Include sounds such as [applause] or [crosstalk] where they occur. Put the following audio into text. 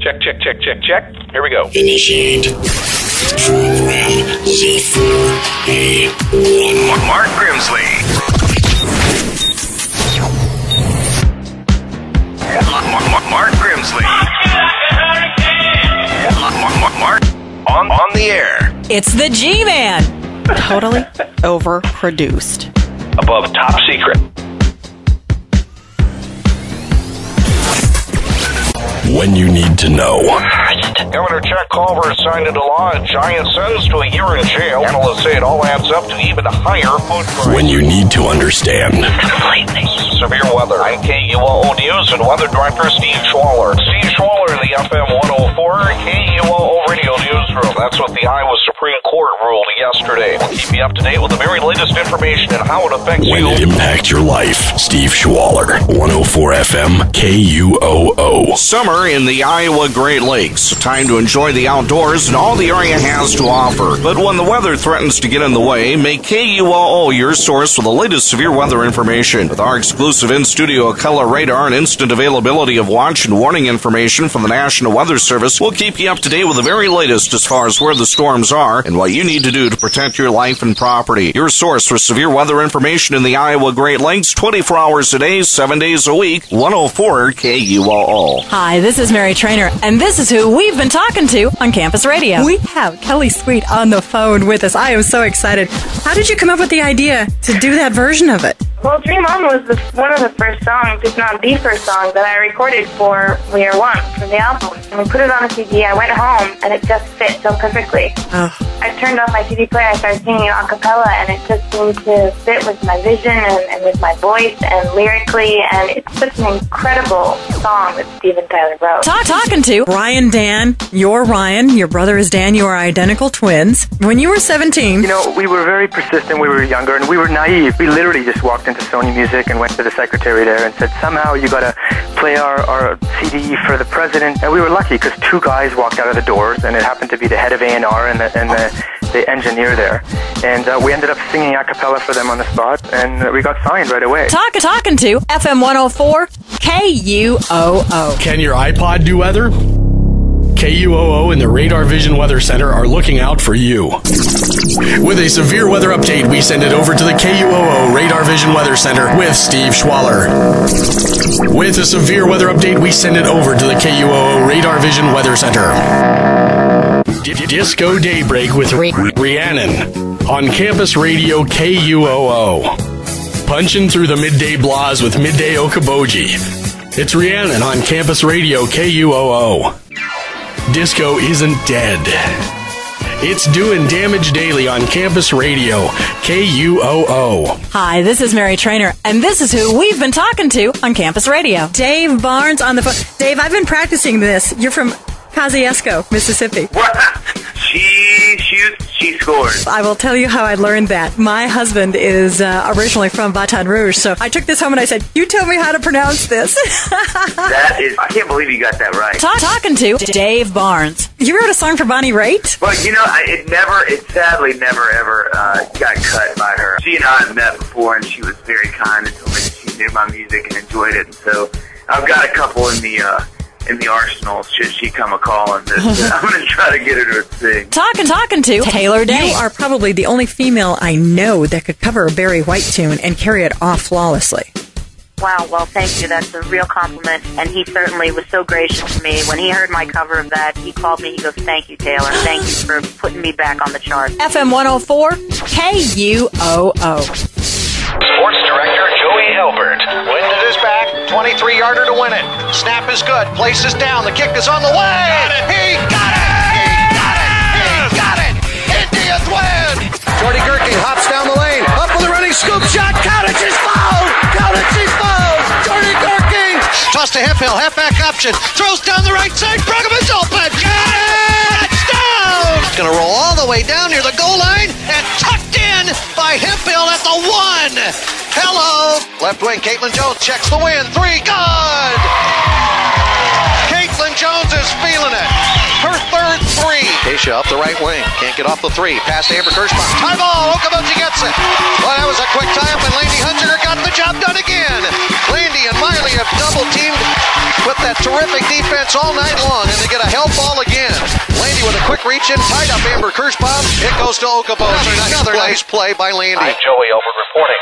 Check, check, check, check, check. Here we go. Initiate. Program Z4A1. Mark Grimsley. Mark, Mark, Mark Grimsley. Mark, Mark, Mark on, on the air. It's the G Man. Totally [laughs] overproduced. Above top secret. When you need to know. Ah, Governor Chet Culver signed into law a giant sentence to a year in jail. Analysts say it all adds up to even higher food prices. When you need to understand. Severe weather. I'm KUOO News and Weather Director Steve Schwaller. Steve Schwaller in the FM 104 KUOO Radio Newsroom. That's what the Iowa Supreme Court ruled yesterday. We'll keep you up to date with the very latest information and how it affects When you. it impacts your life. Steve Schwaller. 104 FM KUOO. Summer in the Iowa Great Lakes. Time to enjoy the outdoors and all the area has to offer. But when the weather threatens to get in the way, make KUOO your source for the latest severe weather information. With our exclusive in-studio color radar and instant availability of watch and warning information from the National Weather Service, we'll keep you up to date with the very latest as far as where the storms are and what you need to do to protect your life and property. Your source for severe weather information in the Iowa Great Lakes, 24 hours a day, 7 days a week, 104 KUOO. Hi, this is Mary Trainer, and this is who we've been talking to on Campus Radio. We have Kelly Sweet on the phone with us. I am so excited. How did you come up with the idea to do that version of it? Well, Dream On was the, one of the first songs, if not the first song, that I recorded for We Are One for the album. And we put it on a CD. I went home, and it just fit so perfectly. Oh, I turned on my CD player, I started singing a cappella, and it just seemed to fit with my vision and, and with my voice and lyrically. And it's such an incredible song that Steven Tyler wrote. Talk, talking to Ryan Dan, you're Ryan. Your brother is Dan. You are identical twins. When you were 17, You know, we were very persistent. We were younger, and we were naive. We literally just walked into Sony Music and went to the secretary there and said, "Somehow you got to play our, our CD for the president." And we were lucky because two guys walked out of the doors, and it happened to be the head of A and R and the and the, the engineer there. And uh, we ended up singing a cappella for them on the spot, and we got signed right away. talk, talking to FM 104 KUOO. Can your iPod do weather? KUOO and the Radar Vision Weather Center are looking out for you. With a severe weather update, we send it over to the KUOO Radar Vision Weather Center with Steve Schwaller. With a severe weather update, we send it over to the KUOO Radar Vision Weather Center. Disco Daybreak with Rhi- Rhiannon on Campus Radio KUOO. Punching through the midday blahs with Midday Okoboji. It's Rhiannon on Campus Radio KUOO. Disco isn't dead. It's doing damage daily on Campus Radio KUOO. Hi, this is Mary Trainer, and this is who we've been talking to on Campus Radio. Dave Barnes on the phone. Dave, I've been practicing this. You're from Kosciusko, Mississippi. She shoots, she scores. I will tell you how I learned that. My husband is uh, originally from Baton Rouge, so I took this home and I said, "You tell me how to pronounce this." [laughs] That is, I can't believe you got that right. Talk, talking to Dave Barnes. you wrote a song for Bonnie Raitt. Well, you know, I- it never, it sadly never ever uh, got cut by her. She and I have met before, and she was very kind and told me that she knew my music and enjoyed it. And so I've got a couple in the uh, in the arsenal. Should she come a calling, that [laughs] I'm going to try to get her to sing. Talking, talking to Taylor Day. You are probably the only female I know that could cover a Barry White tune and carry it off flawlessly. Wow, well, thank you. That's a real compliment. And he certainly was so gracious to me. When he heard my cover of that, he called me. He goes, Thank you, Taylor. Thank you for putting me back on the chart. FM 104 KUOO. Sports Director Joey Elbert. Wind it is back. 23 yarder to win it. Snap is good. Place is down. The kick is on the way. He got it. He got it. He got it. Indians win. Jordy Gerke hops down the lane. Up with a running scoop shot. Count it. She's fouled. Count it. She's fouled. Jordy Gerke. Toss to Hemphill. Halfback option. Throws down the right side. Brigham is open. Got it. Touchdown. Gonna roll all the way down near the by Hemphill at the one. Hello. Left wing, Caitlin Jones checks the win. Three, good. Caitlin Jones is feeling it. Her third three. Keisha up the right wing. Can't get off the three. Past Amber Kirschbaum. Tie ball. Okoboji gets it. Well, that was a quick up, and Landy Hunziker got the job done again. Landy and Miley have double teamed with that terrific defense all night long, and they get a help ball goes to Okoboji. Another, nice, play. by Landy. I'm Joey Elbert reporting.